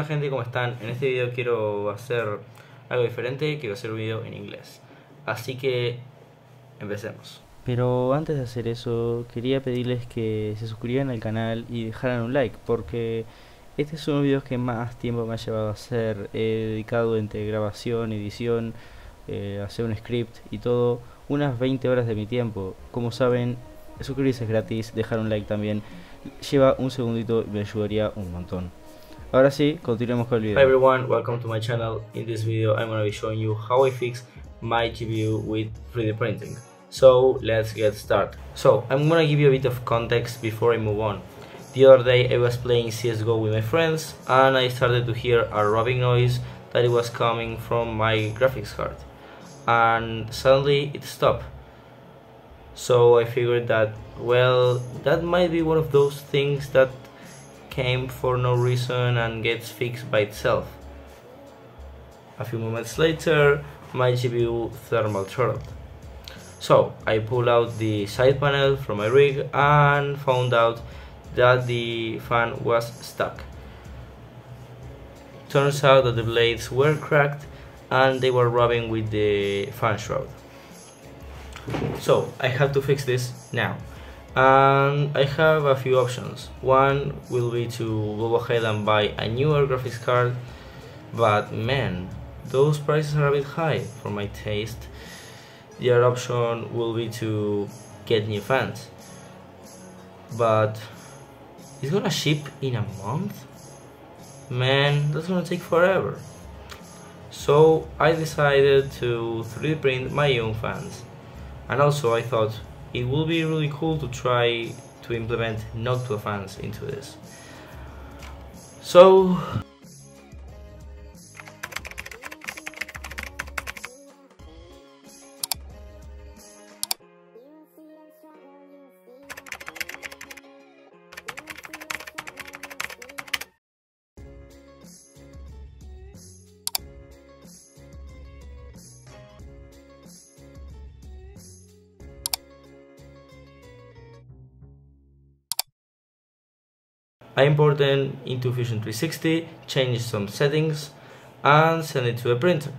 onda gente? ¿Cómo están? En este video quiero hacer algo diferente, quiero hacer un video en inglés. Así que empecemos. Pero antes de hacer eso, quería pedirles que se suscribieran al canal y dejaran un like, porque este es uno de los videos que más tiempo me ha llevado a hacer. He dedicado entre grabación, edición, eh, hacer un script y todo, unas 20 horas de mi tiempo. Como saben, suscribirse es gratis, dejar un like también. Lleva un segundito y me ayudaría un montón. Ahora sí, continuemos con el video. Hi everyone, welcome to my channel. In this video I'm gonna be showing you how I fix my GPU with 3D printing. So let's get started. So I'm gonna give you a bit of context before I move on. The other day I was playing CSGO with my friends and I started to hear a rubbing noise that it was coming from my graphics card. And suddenly it stopped. So I figured that, well, that might be one of those things that came for no reason and gets fixed by itself. A few moments later, my GPU thermal throttled. So I pulled out the side panel from my rig and found out that the fan was stuck. Turns out that the blades were cracked and they were rubbing with the fan shroud. So I have to fix this now and I have a few options. One will be to go ahead and buy a newer graphics card, but man, those prices are a bit high for my taste. The other option will be to get new fans, but it's gonna ship in a month? Man, that's gonna take forever. So I decided to 3D print my own fans, and also I thought it will be really cool to try to implement Noctua fans into this. So I import them into Fusion 360, change some settings and send it to a printer.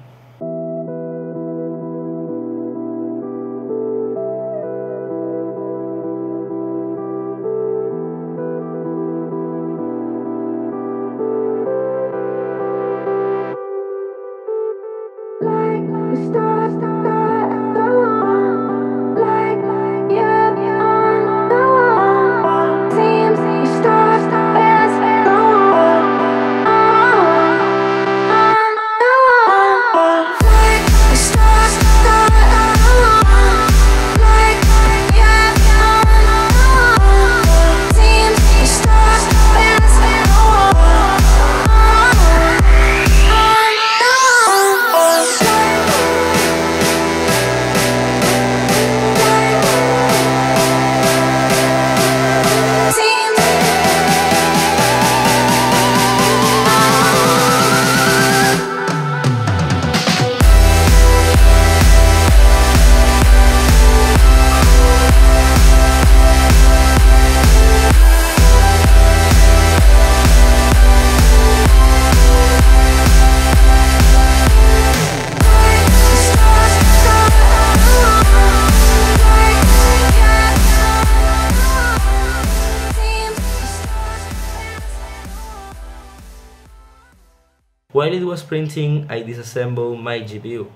While it was printing, I disassembled my GPU.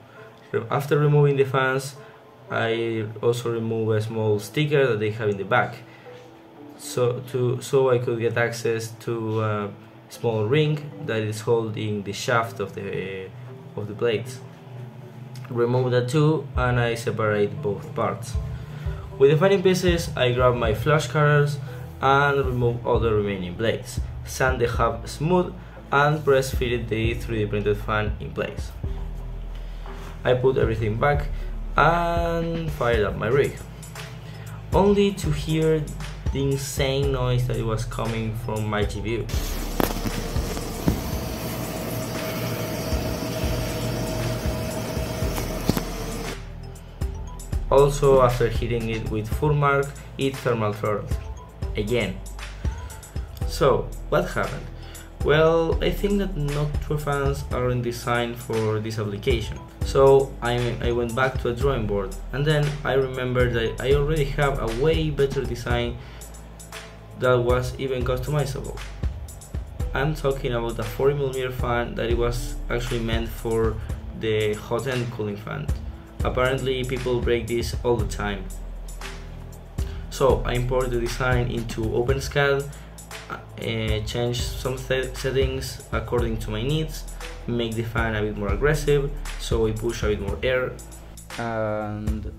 After removing the fans, I also removed a small sticker that they have in the back, so to so I could get access to a small ring that is holding the shaft of the of the blades. Remove that too, and I separate both parts. With the fining pieces, I grab my flush cutters and remove all the remaining blades. Sand the hub smooth and press fitted the 3D printed fan in place. I put everything back and fired up my rig, only to hear the insane noise that was coming from my GPU. Also, after hitting it with FurMark, it thermal throttled. Again. So, what happened? Well, I think that Noctua fans aren't designed for this application. So I, I went back to a drawing board and then I remembered that I already have a way better design that was even customizable. I'm talking about a 40mm fan that it was actually meant for the hot end cooling fan. Apparently people break this all the time. So I import the design into OpenSCAD, uh, change some settings according to my needs, make the fan a bit more aggressive so we push a bit more air. And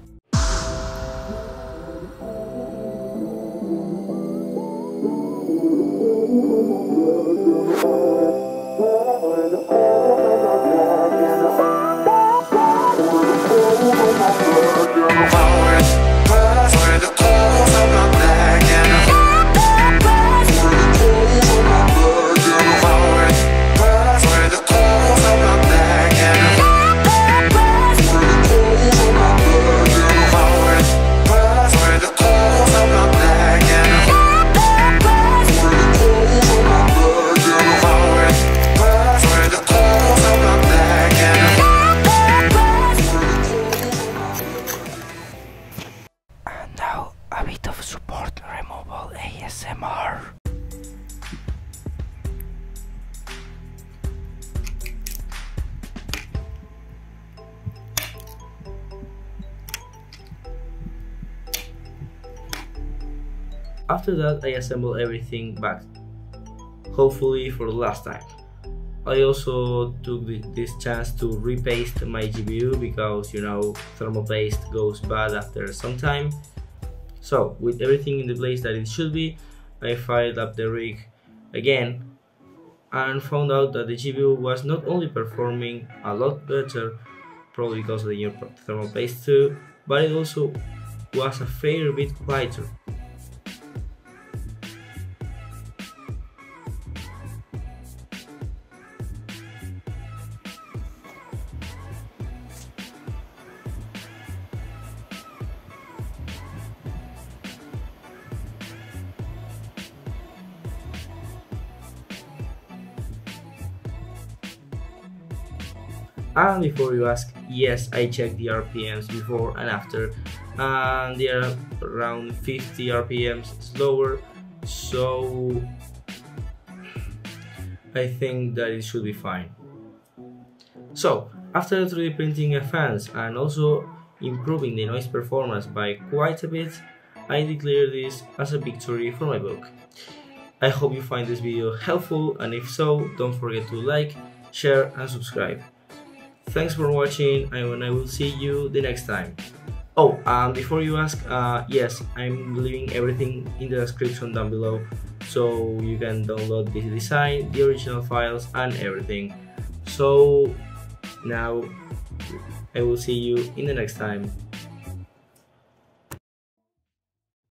After that I assemble everything back, hopefully for the last time. I also took this chance to repaste my GPU because you know thermal paste goes bad after some time. So with everything in the place that it should be, I fired up the rig again and found out that the GPU was not only performing a lot better, probably because of the new thermal paste too, but it also was a fair bit quieter. And before you ask yes I checked the RPMs before and after. And they are around 50 RPMs slower. So I think that it should be fine. So after 3D printing a fans and also improving the noise performance by quite a bit I declare this as a victory for my book. I hope you find this video helpful and if so don't forget to like share and subscribe Thanks for watching and I will see you the next time. Oh, um, before you ask, uh, yes, I'm leaving everything in the description down below so you can download the design, the original files and everything. So now I will see you in the next time.